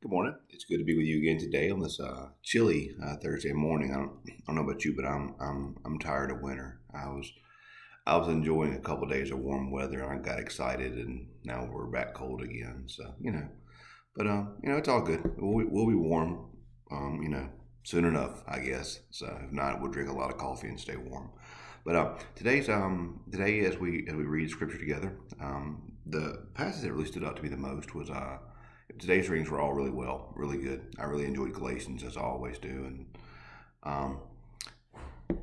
Good morning. It's good to be with you again today on this uh, chilly uh, Thursday morning. I don't, I don't know about you, but I'm I'm I'm tired of winter. I was I was enjoying a couple of days of warm weather, and I got excited, and now we're back cold again. So you know, but um, you know, it's all good. We'll, we'll be warm, um, you know, soon enough, I guess. So if not, we'll drink a lot of coffee and stay warm. But uh, today's um today as we as we read scripture together, um, the passage that really stood out to me the most was uh today's readings were all really well, really good. I really enjoyed Galatians as I always do, and um,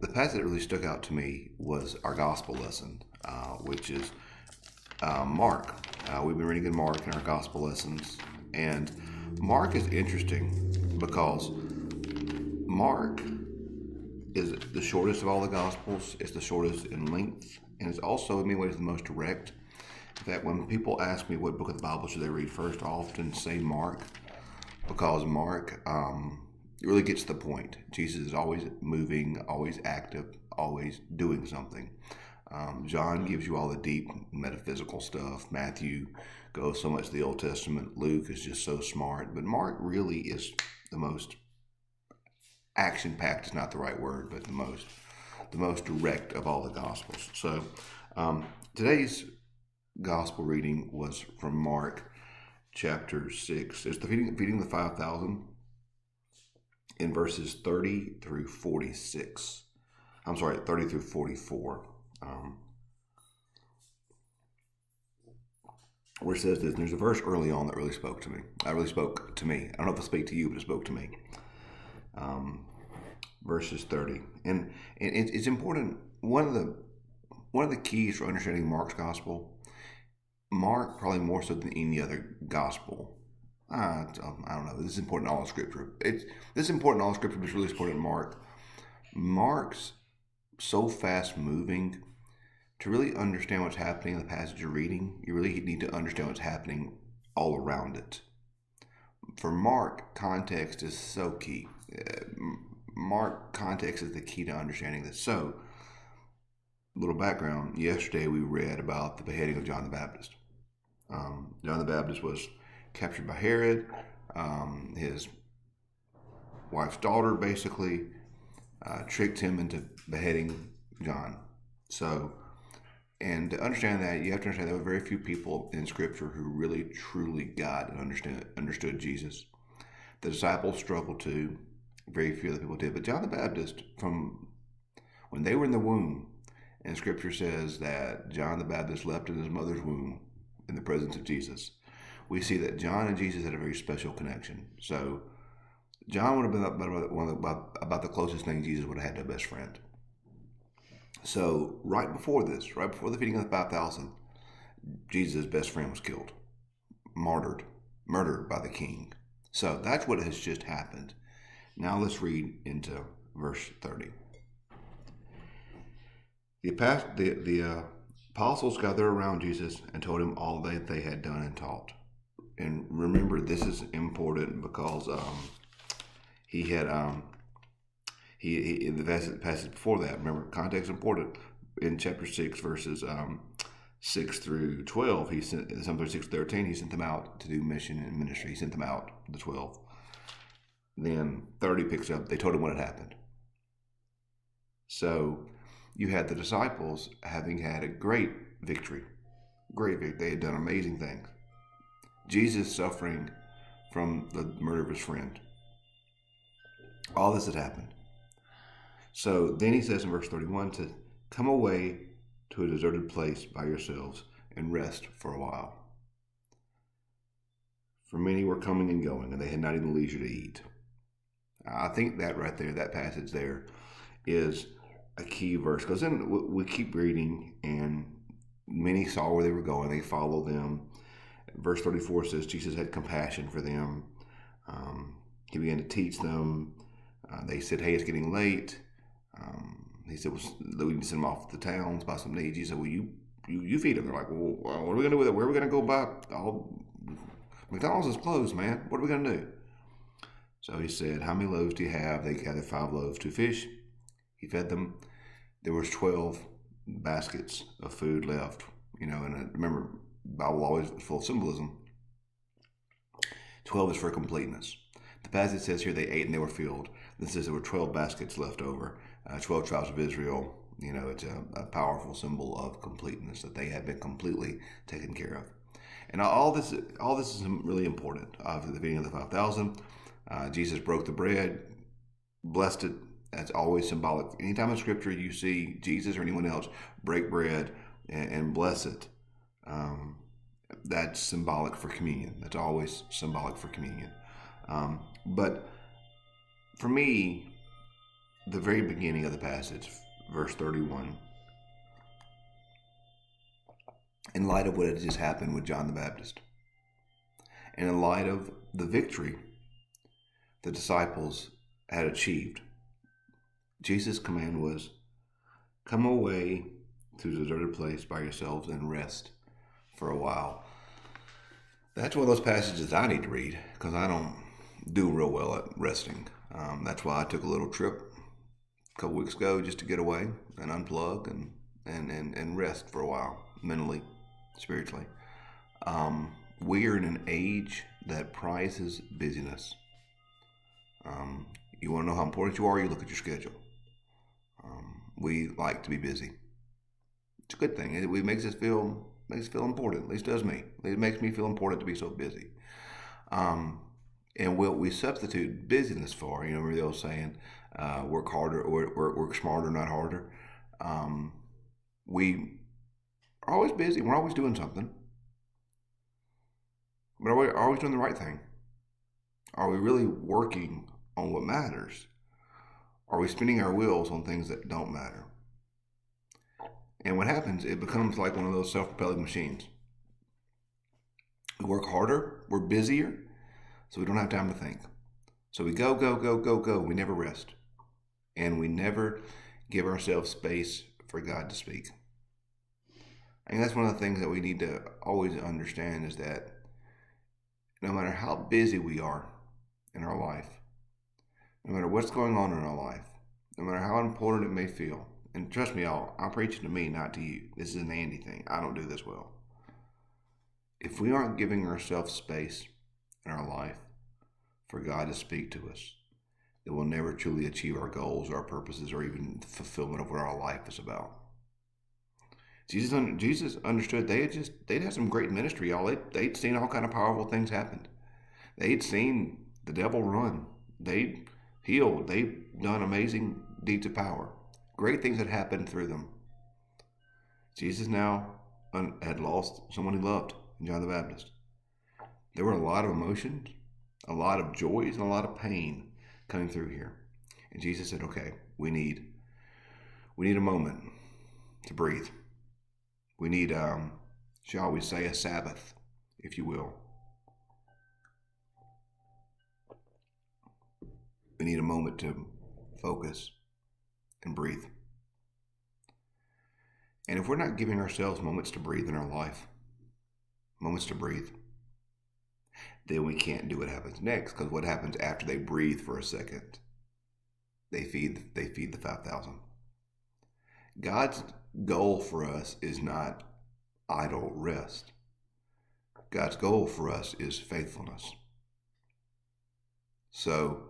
the passage that really stuck out to me was our gospel lesson, uh, which is uh, Mark. Uh, we've been reading in Mark in our gospel lessons, and Mark is interesting because Mark is the shortest of all the gospels. It's the shortest in length, and it's also in many ways the most direct that when people ask me what book of the Bible should they read first, I often say Mark because Mark um, really gets the point. Jesus is always moving, always active, always doing something. Um, John gives you all the deep metaphysical stuff. Matthew goes so much to the Old Testament. Luke is just so smart. But Mark really is the most action packed is not the right word, but the most the most direct of all the gospels. So um, today's gospel reading was from Mark chapter 6. It's the feeding, feeding the 5,000 in verses 30 through 46. I'm sorry, 30 through 44. Um, where it says this, there's a verse early on that really spoke to me. That really spoke to me. I don't know if it spoke to you, but it spoke to me. Um, verses 30. And, and it's important, one of the one of the keys for understanding Mark's gospel Mark probably more so than any other gospel. Uh, I don't know. This is important in all Scripture. It's this is important in all Scripture, but it's really important in Mark. Mark's so fast moving. To really understand what's happening in the passage you're reading, you really need to understand what's happening all around it. For Mark, context is so key. Uh, Mark context is the key to understanding this. So, little background. Yesterday we read about the beheading of John the Baptist. Um, John the Baptist was captured by Herod. Um, his wife's daughter basically uh, tricked him into beheading John. So, and to understand that, you have to understand there were very few people in Scripture who really truly got and understood understood Jesus. The disciples struggled too. Very few other people did. But John the Baptist, from when they were in the womb, and Scripture says that John the Baptist leapt in his mother's womb in the presence of Jesus, we see that John and Jesus had a very special connection. So, John would have been about, one about, about the closest thing Jesus would have had to a best friend. So, right before this, right before the feeding of the 5,000, Jesus' best friend was killed, martyred, murdered by the king. So, that's what has just happened. Now, let's read into verse 30. The, the, the uh, apostles gathered around Jesus and told him all that they had done and taught. And remember, this is important because um, he had um, he, he in the passage before that. Remember, context important. In chapter six, verses um, six through twelve, he sent some six thirteen. He sent them out to do mission and ministry. He sent them out the twelve. Then thirty picks up. They told him what had happened. So you had the disciples having had a great victory. Great victory. They had done amazing things. Jesus suffering from the murder of his friend. All this had happened. So then he says in verse 31 to come away to a deserted place by yourselves and rest for a while. For many were coming and going, and they had not even leisure to eat. I think that right there, that passage there, is a key verse because then we keep reading and many saw where they were going they followed them. Verse 34 says jesus had compassion for them. Um, he began to teach them. Uh, they said hey it's getting late. Um, he said well, we to send them off to the towns buy some needs. He said well you you, you feed them they're like well what are we going to do with it? Where are we going to go buy all mcdonald's is closed man. What are we going to do? So he said how many loaves do you have? They gathered five loaves two fish. He fed them there was 12 baskets of food left, you know, and I remember Bible always full of symbolism. 12 is for completeness. The passage says here they ate and they were filled. This says there were 12 baskets left over, uh, 12 tribes of Israel. You know, it's a, a, powerful symbol of completeness that they had been completely taken care of. And all this, all this is really important. Uh, the beginning of the 5,000, uh, Jesus broke the bread, blessed it. That's always symbolic. Anytime in Scripture you see Jesus or anyone else break bread and, and bless it, um, that's symbolic for communion. That's always symbolic for communion. Um, but for me, the very beginning of the passage, verse 31, in light of what had just happened with John the Baptist, and in light of the victory the disciples had achieved, Jesus' command was, Come away to a deserted place by yourselves and rest for a while. That's one of those passages I need to read because I don't do real well at resting. Um, that's why I took a little trip a couple weeks ago just to get away and unplug and, and, and, and rest for a while, mentally, spiritually. Um, we are in an age that prizes busyness. Um, you want to know how important you are? You look at your schedule. We like to be busy. It's a good thing. It, it makes us feel makes us feel important. At least does me. It makes me feel important to be so busy. Um, and what we substitute busyness for, you know, remember the old saying, uh, work harder or work, work smarter, not harder. Um, we are always busy. We're always doing something. But are we always doing the right thing? Are we really working on what matters? Are we spinning our wheels on things that don't matter? And what happens, it becomes like one of those self propelling machines. We work harder, we're busier, so we don't have time to think. So we go, go, go, go, go. We never rest. And we never give ourselves space for God to speak. Think that's one of the things that we need to always understand is that no matter how busy we are in our life, no matter what's going on in our life, no matter how important it may feel, and trust me, y'all, I'm preaching to me, not to you. This is an Andy thing. I don't do this well. If we aren't giving ourselves space in our life for God to speak to us, then we'll never truly achieve our goals, our purposes, or even the fulfillment of what our life is about. Jesus, Jesus understood they had just they'd had some great ministry, y'all. They, they'd seen all kind of powerful things happen. They'd seen the devil run. They'd healed. They've done amazing deeds of power. Great things had happened through them. Jesus now had lost someone he loved, John the Baptist. There were a lot of emotions, a lot of joys, and a lot of pain coming through here. And Jesus said, "Okay, we need, we need a moment to breathe. We need, um, shall we say, a Sabbath, if you will. We need a moment to focus and breathe. And if we're not giving ourselves moments to breathe in our life, moments to breathe, then we can't do what happens next. Because what happens after they breathe for a second? They feed. They feed the five thousand. God's goal for us is not idle rest. God's goal for us is faithfulness. So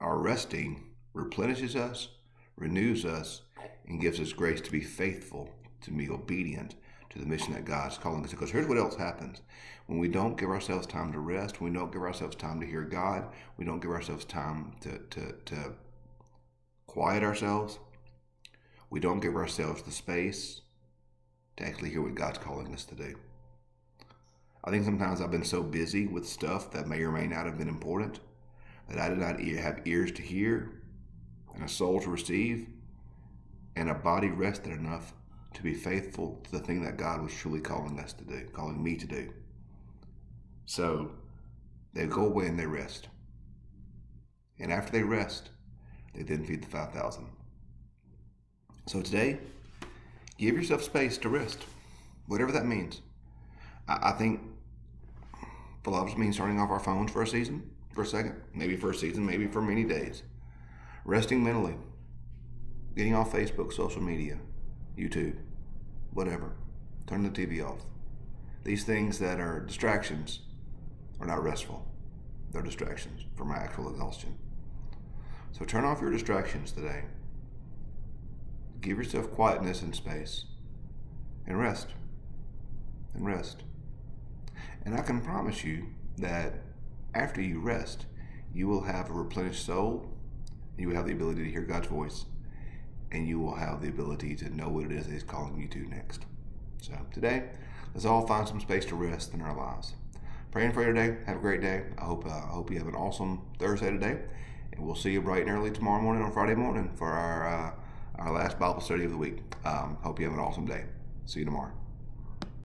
our resting replenishes us renews us, and gives us grace to be faithful, to be obedient to the mission that God's calling us. To. Because here's what else happens when we don't give ourselves time to rest, we don't give ourselves time to hear God, we don't give ourselves time to, to, to quiet ourselves, we don't give ourselves the space to actually hear what God's calling us to do. I think sometimes I've been so busy with stuff that may or may not have been important that I did not have ears to hear and a soul to receive, and a body rested enough to be faithful to the thing that God was truly calling us to do, calling me to do. So they go away and they rest. And after they rest, they then feed the 5,000. So today, give yourself space to rest, whatever that means. I, I think for a lot of us means turning off our phones for a season, for a second, maybe for a season, maybe for many days resting mentally, getting off Facebook, social media, YouTube, whatever. Turn the TV off. These things that are distractions are not restful. They're distractions from my actual exhaustion. So turn off your distractions today. Give yourself quietness and space and rest. And rest. And I can promise you that after you rest, you will have a replenished soul. You will have the ability to hear God's voice. And you will have the ability to know what it is that He's calling you to next. So today, let's all find some space to rest in our lives. Praying for you today. Have a great day. I hope uh, I hope you have an awesome Thursday today. And we'll see you bright and early tomorrow morning on Friday morning for our uh, our last Bible study of the week. Um, hope you have an awesome day. See you tomorrow.